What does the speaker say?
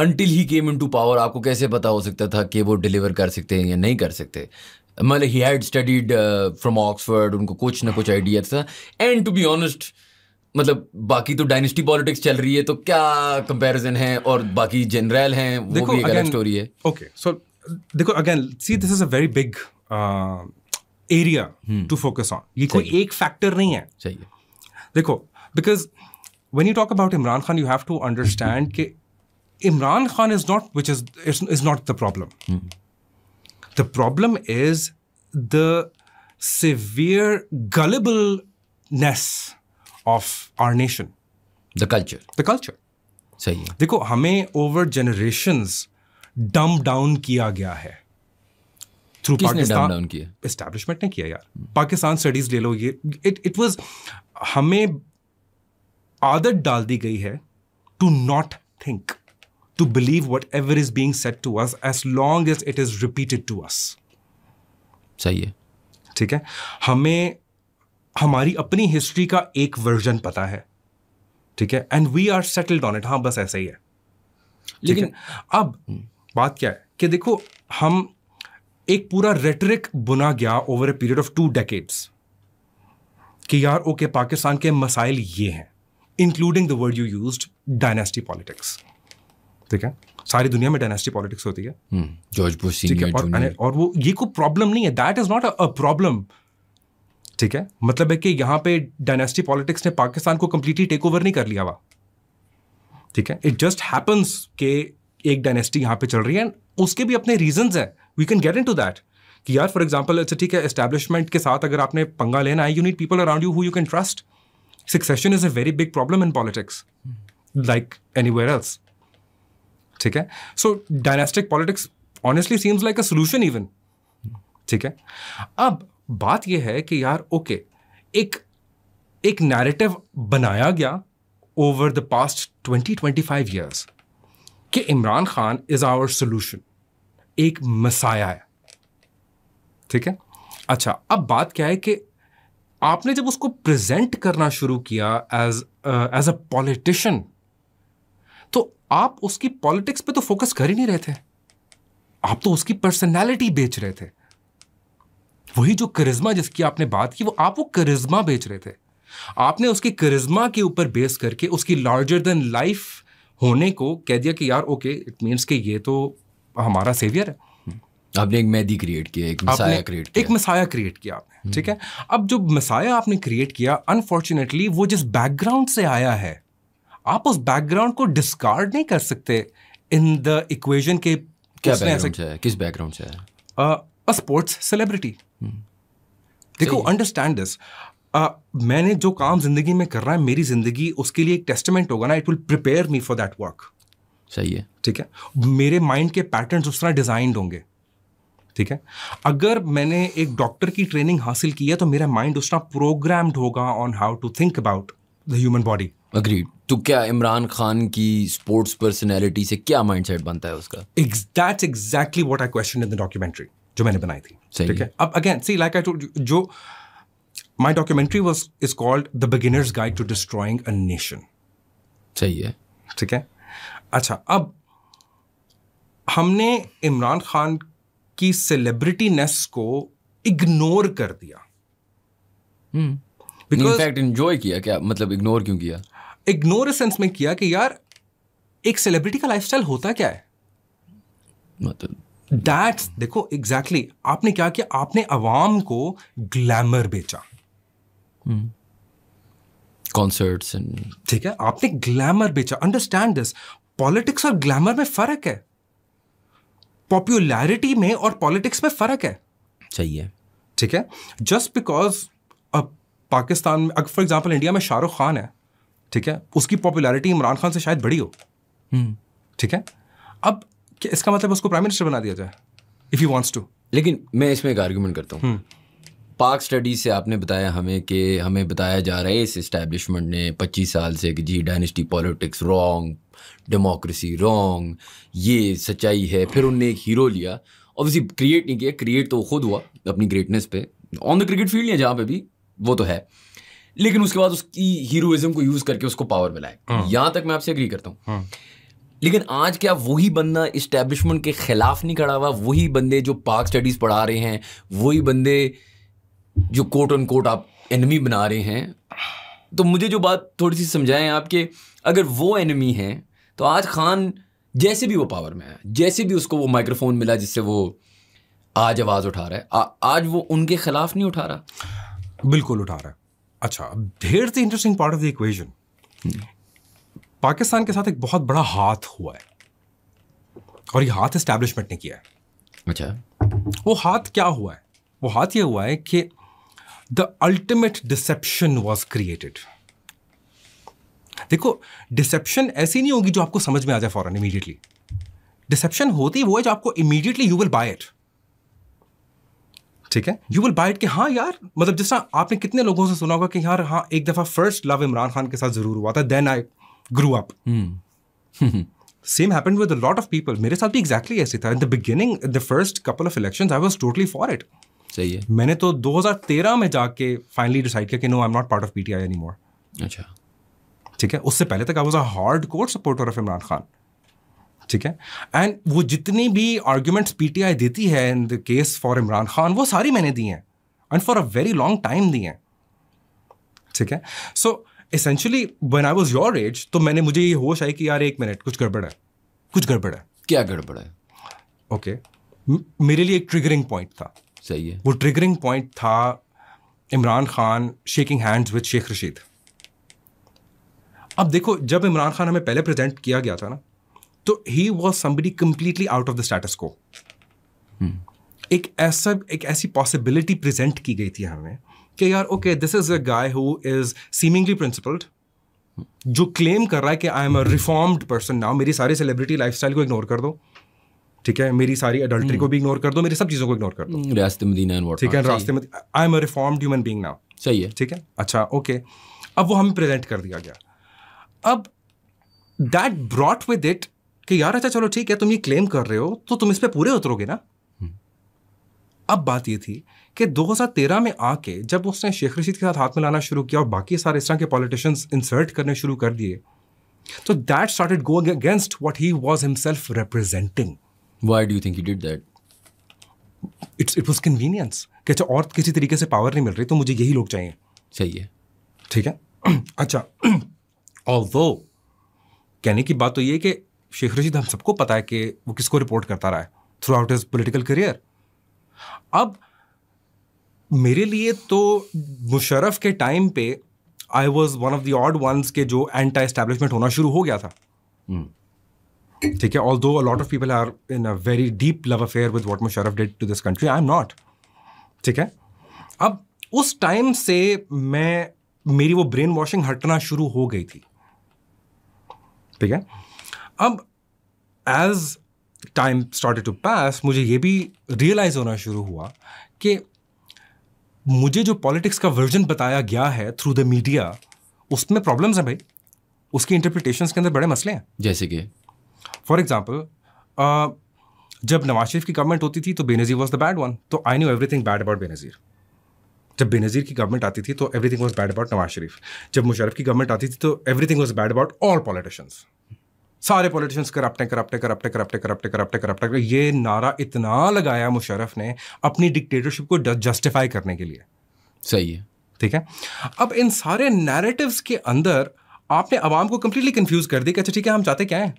Until he came in to power आपको कैसे पता हो सकता था कि वो डिलीवर कर सकते हैं या नहीं कर सकते? मतलब he had studied from Oxford उनको कुछ ना कुछ आइडिया था। एंड टू बी ऑनेस्ट मतलब बाकी तो डायनेस्टी पॉलिटिक्स चल रही है तो क्या कंपैरिजन है? और बाकी जनरल हैं वो भी एक अलग स्टोरी है। ओके सो देखो again see this is a very big area to focus on ये कोई एक फैक्टर नहीं है। है। देखो because when you talk about Imran Khan you have to understand that Imran Khan is not, which is, is, is not the problem. Mm. The problem is the severe gullibleness of our nation. The culture The culture. सही है देखो हमें over generations डम down किया गया है through किया establishment ने किया यार पाकिस्तान स्टडीज़ ले लो ये इट इट वाज हमें आदत डाल दी गई है to not think believe whatever is being set to us as long as it is repeated to us सही है। ठीक है? हमें हमारी अपनी हिस्ट्री का एक वर्जन पता है। ठीक है? And we are settled on it हाँ बस ऐसा ही है। लेकिन लेकिन अब बात क्या है? कि देखो हम एक पूरा रेटरिक बुना गया over a period of two decades कि यार ओके पाकिस्तान के मसाइल ये हैं including the word you used dynasty politics ठीक है? सारी दुनिया में डायनेस्टी पॉलिटिक्स होती है। जॉर्ज बुश ठीक है और, और वो ये कोई प्रॉब्लम नहीं है। That is not a problem ठीक है? मतलब है कि यहाँ पे डायनेस्टी पॉलिटिक्स ने पाकिस्तान को कंप्लीटली टेक ओवर नहीं कर लिया हुआ। ठीक है? इट जस्ट हैपन्स कि एक डायनेस्टी यहाँ पे चल रही है एंड उसके भी अपने रीजंस हैं। We can get into that कि यार फॉर एग्ज़ाम्पल अच्छा ठीक है एस्टैब्लिशमेंट के साथ अगर आपने पंगा लेना है you need people around you who you can trust succession is a very big problem in politics like anywhere else ठीक है? So dynastic politics honestly seems like a solution even ठीक है? अब बात यह है कि यार ओके okay, एक एक नैरेटिव बनाया गया ओवर द पास्ट 20 25 ईयर्स कि Imran Khan is our solution एक मसाया है। ठीक है? अच्छा अब बात क्या है कि आपने जब उसको प्रेजेंट करना शुरू किया एज एज अ पॉलिटिशियन आप उसकी पॉलिटिक्स पे तो फोकस कर ही नहीं रहे थे। आप तो उसकी पर्सनैलिटी बेच रहे थे। वही जो करिश्मा जिसकी आपने बात की वो आप वो करिश्मा बेच रहे थे। आपने उसके करिश्मा के ऊपर बेस करके उसकी लार्जर देन लाइफ होने को कह दिया कि यार ओके इट मीन्स कि ये तो हमारा सेवियर है। आपने एक मैदी क्रिएट किया एक मसाया क्रिएट किया। एक मसाया क्रिएट किया आपने ठीक है? अब जो मसाया आपने क्रिएट किया अनफॉर्चुनेटली वो जिस बैकग्राउंड से आया है आप उस बैकग्राउंड को डिस्कार्ड नहीं कर सकते इन द इक्वेशन के क्या बैकग्राउंड से है? किस बैकग्राउंड से है? अ स्पोर्ट्स सेलिब्रिटी देखो अंडरस्टैंड दिस मैंने जो काम ज़िंदगी में कर रहा है मेरी ज़िंदगी उसके लिए एक टेस्टमेंट होगा ना it will prepare me for that work सही है। ठीक है? मेरे माइंड के पैटर्न्स उस तरह डिजाइंड होंगे। ठीक है? अगर मैंने एक डॉक्टर की ट्रेनिंग हासिल की है तो मेरा माइंड उस तरह प्रोग्राम्ड होगा on how to think about the human body agreed तो क्या इमरान खान की स्पोर्ट्स पर्सनैलिटी से क्या माइंडसेट बनता है उसका? That's exactly what I question in the documentary जो मैंने बनाई थी। सही ठीक है? अब again see like I told जो my documentary was is called the beginner's guide to destroying a nation सही है। ठीक है? अच्छा अब हमने इमरान खान की सेलिब्रिटीनेस को इग्नोर कर दिया। Because- इनफैक्ट एंजॉय किया क्या? मतलब इग्नोर क्यों किया? इग्नोर सेंस में किया कि यार एक सेलिब्रिटी का लाइफस्टाइल होता क्या है? मतलब दैट्स देखो एग्जैक्टली exactly, आपने क्या किया? आपने अवाम को ग्लैमर बेचा। कॉन्सर्ट्स एंड ठीक है? आपने ग्लैमर बेचा। अंडरस्टैंड दिस पॉलिटिक्स और ग्लैमर में फ़र्क है। पॉपुलैरिटी में और पॉलिटिक्स में फ़र्क है। सही है। ठीक है? जस्ट बिकॉज़ अब पाकिस्तान में अगर फॉर एग्ज़ाम्पल इंडिया में शाहरुख खान है ठीक है? उसकी पॉपुलैरिटी इमरान खान से शायद बड़ी हो। ठीक है? अब क्या इसका मतलब उसको प्राइम मिनिस्टर बना दिया जाए? इफ़ यू वांट्स टू लेकिन मैं इसमें एक आर्ग्यूमेंट करता हूँ। पाक स्टडीज़ से आपने बताया हमें कि हमें बताया जा रहा है इस इस्टेब्लिशमेंट ने 25 साल से कि जी dynasty politics wrong democracy wrong ये सच्चाई है। फिर उनने एक हीरो लिया। ऑब्वियसली क्रिएट नहीं किया क्रिएट तो खुद हुआ अपनी ग्रेटनेस पे। ऑन द क्रिकेट फ़ील्ड है जहाँ पे भी वो तो है। लेकिन उसके बाद उसकी हीरोइज्म को यूज़ करके उसको पावर मिलाए यहाँ तक मैं आपसे एग्री करता हूँ। लेकिन आज क्या वही बंदा इस्टेब्लिशमेंट के खिलाफ नहीं खड़ा हुआ? वही बंदे जो पाक स्टडीज़ पढ़ा रहे हैं वही बंदे जो कोट ऑन कोट आप एनिमी बना रहे हैं। तो मुझे जो बात थोड़ी सी समझाएँ आप कि अगर वो एनिमी हैं तो आज खान जैसे भी वो पावर में है जैसे भी उसको वो माइक्रोफोन मिला जिससे वो आज आवाज़ उठा रहा है आ, आज वो उनके खिलाफ नहीं उठा रहा? बिल्कुल उठा रहा है। अच्छा ढेर the interesting part of the equation Pakistan के साथ एक बहुत बड़ा हाथ हुआ है। और ये हाथ एस्टैब्लिशमेंट ने किया है। अच्छा। वो हाथ क्या हुआ है? वो हाथ ये हुआ है कि the ultimate deception was created देखो डिसेप्शन ऐसी नहीं होगी जो आपको समझ में आ जाए फॉरन इमीडिएटली डिसेप्शन होती वो है जो आपको immediately you will buy it ठीक है? यू विल बाय इट कि हाँ यार मतलब जिस तरह आपने कितने लोगों से सुना होगा कि यार हाँ एक दफ़ा फ़र्स्ट लव इमरान खान के साथ ज़रूर हुआ था then I grew up same happened with lot of people मेरे साथ भी एग्जैक्टली exactly ऐसे था. In the beginning the first couple of election I was totally for it सही है। मैंने तो 2013 में जाके फाइनली डिसाइड किया कि no I am not part of PTI anymore अच्छा। ठीक है? उससे पहले तक I was a hard core supporter of Imran Khan. ठीक है? एंड वो जितनी भी आर्ग्यूमेंट्स पीटीआई देती है in the case for Imran Khan वो सारी मैंने दी हैं। And for a very long time दी हैं। ठीक है? So essentially when I was your age तो मैंने मुझे ये होश आई कि यार एक मिनट कुछ गड़बड़ है। कुछ गड़बड़ है। क्या गड़बड़ है? Okay okay. मेरे लिए एक ट्रिगरिंग पॉइंट था। सही है। वो ट्रिगरिंग पॉइंट था Imran Khan shaking hands with Sheikh Rashid अब देखो जब इमरान खान हमें पहले प्रेजेंट किया गया था ना तो ही was somebody completely out of the status को एक ऐसा एक ऐसी पॉसिबिलिटी प्रेजेंट की गई थी हमें कि यार okay this is a guy who is seemingly principled जो क्लेम कर रहा है कि I am a reformed person now मेरी सारी सेलिब्रिटी लाइफस्टाइल को इग्नोर कर दो। ठीक है? मेरी सारी अडल्ट्री को भी इग्नोर कर दो मेरी सब चीज़ों को इग्नोर कर दो। रियासत मदीना एंड ठीक है? रास्ते में I am a reformed human being now सही है। ठीक है? अच्छा ओके अब वो हमें प्रेजेंट कर दिया गया। अब दैट ब्रॉट विद इट कि यार अच्छा चलो ठीक है तुम ये क्लेम कर रहे हो तो तुम इस पर पूरे उतरोगे ना? अब बात ये थी कि 2013 में आके जब उसने शेख रशीद के साथ हाथ मिलाना शुरू किया और बाकी सारे इस तरह के पॉलिटिशियंस इंसर्ट करने शुरू कर दिए तो that started going against what he was himself representing why do you think he did that it's it was convenience कि अच्छा और किसी तरीके से पावर नहीं मिल रही तो मुझे यही लोग चाहिए। सही है। ठीक है? अच्छा और वो कहने की बात तो ये कि शेख रशीद हम सबको पता है कि वो किसको रिपोर्ट करता रहा है throughout his political career अब मेरे लिए तो मुशरफ के टाइम पे I was one of the odd ones के जो एंटी एस्टेब्लिशमेंट होना शुरू हो गया था। ठीक है? Although lot of people are in a very deep love affair with what Musharraf did to this country I am not ठीक है? अब उस टाइम से मैं मेरी वो ब्रेन वॉशिंग हटना शुरू हो गई थी। ठीक है? अब as time started to pass मुझे ये भी रियलाइज़ होना शुरू हुआ कि मुझे जो पॉलिटिक्स का वर्जन बताया गया है थ्रू द मीडिया उसमें प्रॉब्लम्स हैं भाई। उसकी इंटरप्रिटेशन के अंदर बड़े मसले हैं। जैसे कि? फॉर एग्ज़ाम्पल जब नवाज़ शरीफ की गवर्नमेंट होती थी तो Benazir was the bad one तो I knew everything bad about Benazir. जब बेनज़ीर की गवर्नमेंट आती थी तो everything was bad about Nawaz Sharif. जब मुशरफ की गवर्नमेंट आती थी तो everything was bad about all politicians सारे पॉलिटिशियंस करप्ट हैं करप्ट हैं करप्ट हैं करप्ट हैं करप्ट हैं करप्ट हैं करप्ट हैं। ये नारा इतना लगाया मुशरफ ने अपनी डिक्टेटरशिप को जस्टिफाई करने के लिए। सही है। ठीक है? अब इन सारे नैरेटिव्स के अंदर आपने आवाम को कंप्लीटली कंफ्यूज कर दिया कि अच्छा ठीक है हम चाहते क्या हैं?